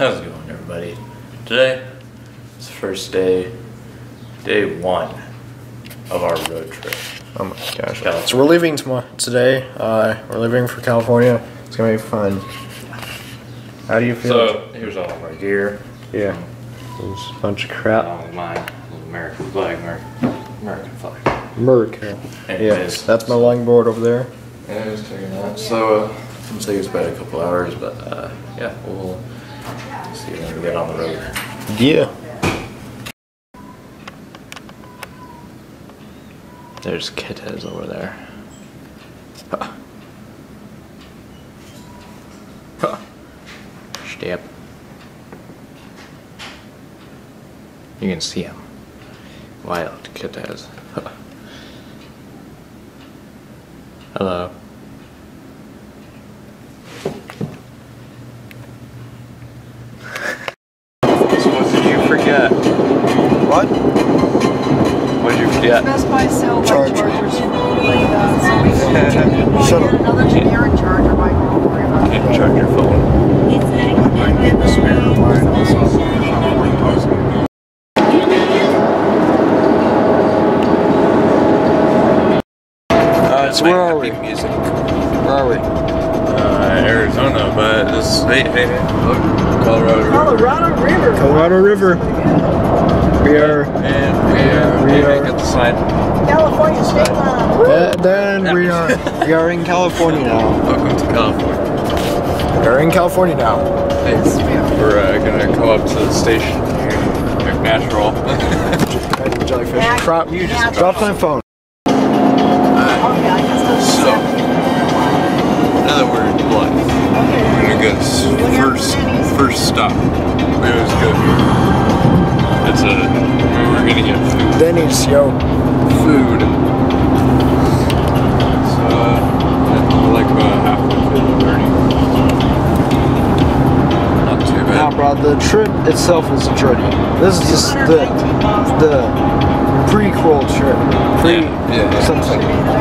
How's it going, everybody? Today is the first day, day one of our road trip. Oh my gosh. California. So we're leaving tomorrow today. Uh, we're leaving for California. It's gonna be fun. How do you feel? So here's all of our gear. yeah, there's a bunch of crap. Along my American flag, American, American flag. America. Anyways. Yes, that's my longboard over there. Yeah, I was taking that. So uh, it'll take us about a couple hours, but uh, yeah, we'll see when we get on the road. Yeah. There's Kitez over there. Huh. Huh. Step. You can see him. Wild Kitez. Huh. Hello. What did you forget? Best Buy sell Charger. chargers like that, so we can Shut up. another generic charger, Mike, don't worry about it. Can't charge your phone. Uh, so where are we? Music. Where are we? Uh, Arizona, but this hey, hey, look, Colorado. River. Colorado River. Colorado River. We are. And we are. We We are- are at the sign. California State Line. Uh, then we are. We are in California now. Welcome to California. We are in California now. Hey, we're uh, gonna come up to the station here, McNatural. Jellyfish. Mac- Drop. You just Drop my phone. I can So, now that we're in Blunt, we're gonna go first first stop. We always go Denny's, yo. food. So, uh, like about halfway through the journey. Not too bad. Nah, bro, the trip itself is a journey. This is just the the prequel trip. Pre Yeah, yeah, yeah. something.